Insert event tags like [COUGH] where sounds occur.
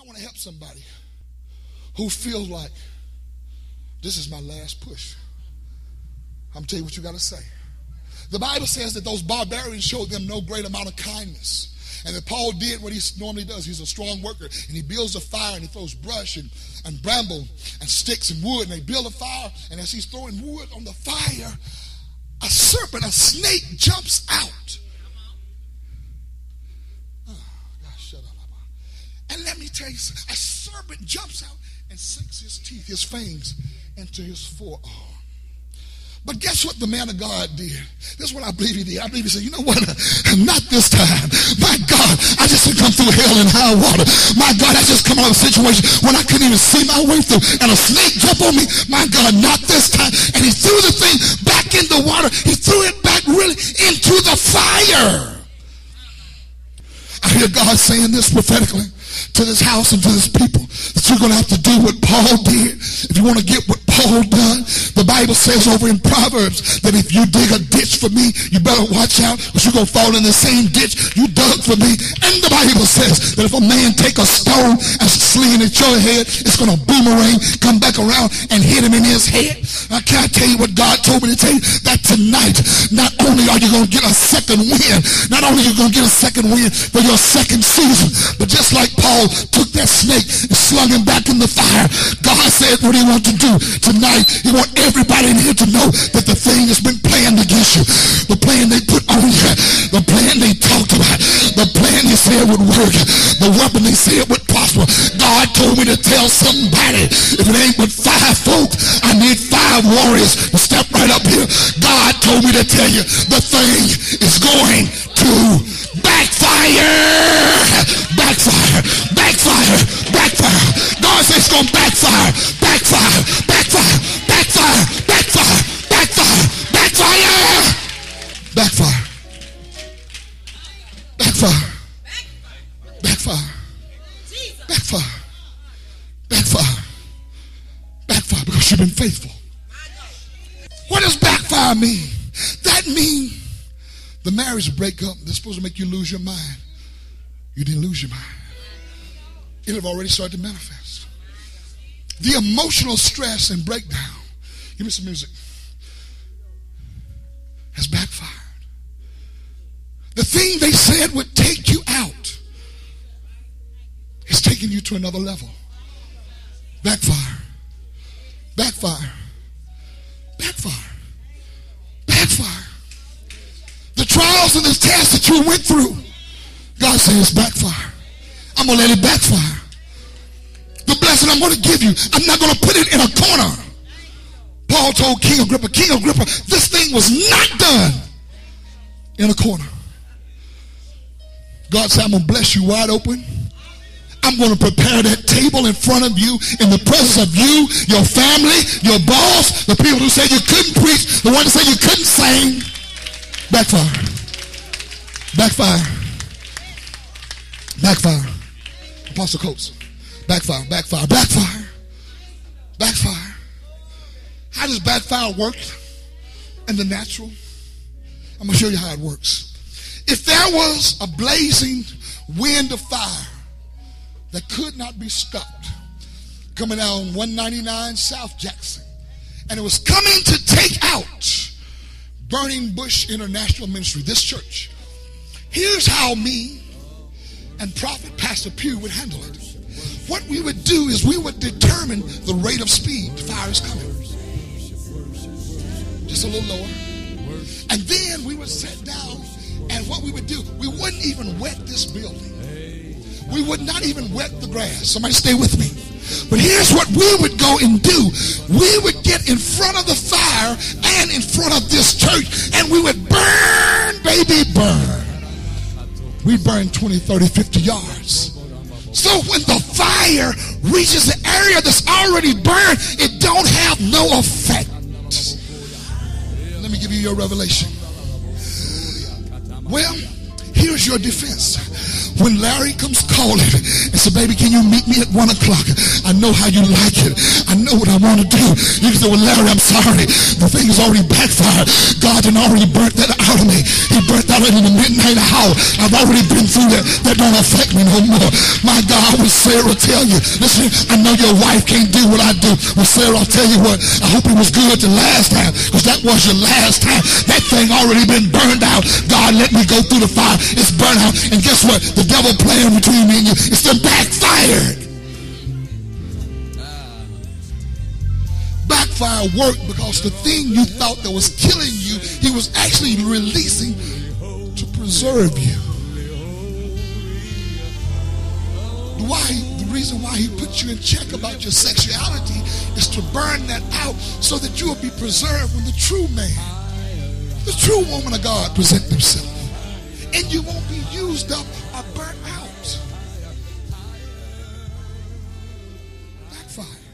I want to help somebody who feels like this is my last push. I'm tell you what you got to say. The Bible says that those barbarians showed them no great amount of kindness. And that Paul did what he normally does. He's a strong worker. And he builds a fire and he throws brush and, and bramble and sticks and wood. And they build a fire. And as he's throwing wood on the fire, a serpent, a snake jumps out. Oh, gosh, shut up. And let me tell you, a serpent jumps out and sinks his teeth, his fangs, into his forearm. But guess what the man of God did? This is what I believe he did. I believe he said, you know what? [LAUGHS] Not this time. My God, I just had come through hell and high water. My God, I just come out of a situation when I couldn't even see my way through. And a snake jumped on me. My God, not this time. And he threw the thing back in the water. He threw it back really into the fire. I hear God saying this prophetically to this house and to this people that you're going to have to do what Paul did. If you want to get what Paul done, the Bible says over in Proverbs that if you dig a ditch for me, you better watch out because you're going to fall in the same ditch you dug for me. And the Bible says that if a man take a stone and sling it at your head, it's going to boomerang, come back around and hit him in his head. I can't tell you what God told me to tell you that tonight, not only are you going to get a second win, not only are you going to get a second win for your second season, but just like Paul took that snake and slung him back in the fire, God said what he wanted to do tonight. He want everybody here to know that the thing has been planned against you. The plan they put on you. The plan they talked about. The plan they said would work. The weapon they said would prosper. God told me to tell somebody, if it ain't but five folks, I need five warriors to step right up here. God told me to tell you the thing is going to backfire. Backfire. Backfire. Backfire. Backfire. Backfire. Backfire. Backfire. Backfire because you've been faithful. What does backfire mean? That means the marriage breakup that's supposed to make you lose your mind. You didn't lose your mind. It have already started to manifest. The emotional stress and breakdown. Give me some music. Has backfired. The thing they said would take you out is taking you to another level. Backfire. Backfire. Backfire. Backfire. The trials and the tests that you went through, God says backfire. I'm going to let it backfire. The blessing I'm going to give you, I'm not going to put it in a corner. Paul told King Agrippa, King Agrippa, this thing was not done in a corner. God said, I'm going to bless you wide open. I'm going to prepare that table in front of you in the presence of you, your family, your boss, the people who said you couldn't preach, the one who said you couldn't sing. Backfire. Backfire. Backfire. Apostle Coates. Backfire, backfire, backfire. Backfire. How does backfire work in the natural? I'm going to show you how it works. If there was a blazing wind of fire that could not be stopped coming down 199 South Jackson, and it was coming to take out Burning Bush International Ministry, this church. Here's how me and Prophet Pastor Pew would handle it. What we would do is we would determine the rate of speed the fire is coming. Just a little lower. And then we would sit down and what we would do, we wouldn't even wet this building. We would not even wet the grass. Somebody stay with me. But here's what we would go and do. We would get in front of the fire and in front of this church and we would burn, baby, burn. We burn 20, 30, 50 yards. So when the fire reaches the area that's already burned, it don't have no effect. Let me give you your revelation. Well, here's your defense. When Larry comes calling and say, baby, can you meet me at one o'clock? I know how you like it. I know what I want to do. You can say, well, Larry, I'm sorry. The thing has already backfired. God had already burnt that out of me. He burnt that out in the midnight hour. I've already been through that. That don't affect me no more. My God, will Sarah tell you, listen, I know your wife can't do what I do. Well, Sarah, I'll tell you what, I hope it was good the last time because that was your last time. That thing already been burned out. God, let me go through the fire. It's burned out. And guess what? The devil playing between me and you. It's the backfired. Backfire worked because the thing you thought that was killing you, he was actually releasing to preserve you. Why? The reason why he put you in check about your sexuality is to burn that out so that you will be preserved when the true man, the true woman of God present themselves. And you won't be used up are burnt out. Backfire.